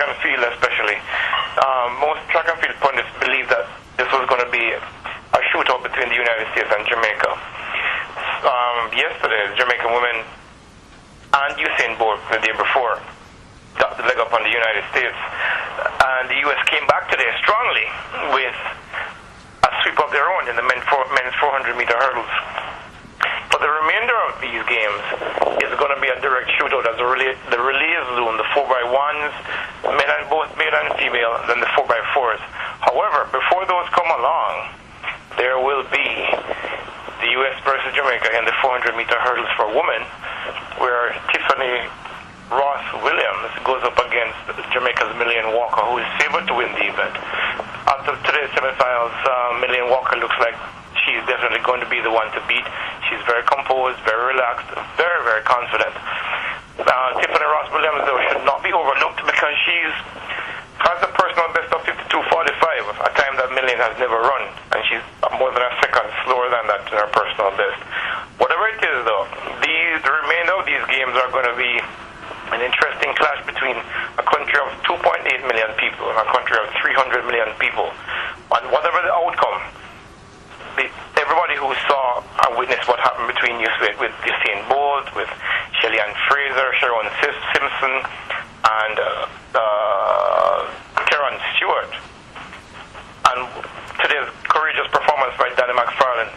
track and field especially, um, most track and field pundits believe that this was going to be a shootout between the United States and Jamaica. Um, yesterday, Jamaican women and Usain Bolt the day before got the leg up on the United States, and the U.S. came back today strongly with a sweep of their own in the men's 400 meter hurdles. But the remainder of these games is going to be a direct shootout as the relay, the loom, the 4x1s, men and both male and female, then the 4x4s. However, before those come along, there will be the U.S. versus Jamaica in the 400 meter hurdles for women, where Tiffany Ross Williams goes up against Jamaica's Melaine Walker, who is favored to win the event. After today's semifinals, uh, Melaine Walker looks like definitely going to be the one to beat. She's very composed, very relaxed, very, very confident. Uh, Tiffany Ross Williams, though, should not be overlooked because she's has a personal best of 52.45, a time that Melaine has never run, and she's more than a second slower than that in her personal best. Whatever it is, though, these the remainder of these games are going to be an interesting clash between a country of 2.8 million people and a country of 300 million people. And whatever the outcome, who saw and witnessed what happened between you with Usain Bolt, with Shelly-Ann Fraser, Sherone Simpson, and uh, uh, Kerron Stewart, and today's courageous performance by Danny McFarlane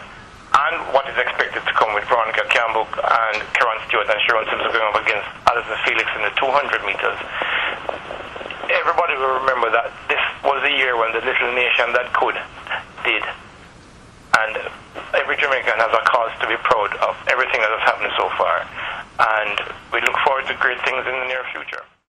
and what is expected to come with Veronica Campbell and Kerron Stewart and Sherone Simpson going up against Allyson Felix in the 200 meters. Everybody will remember that this was the year when the little nation that could did. And every Jamaican has a cause proud of everything that has happened so far. And we look forward to great things in the near future.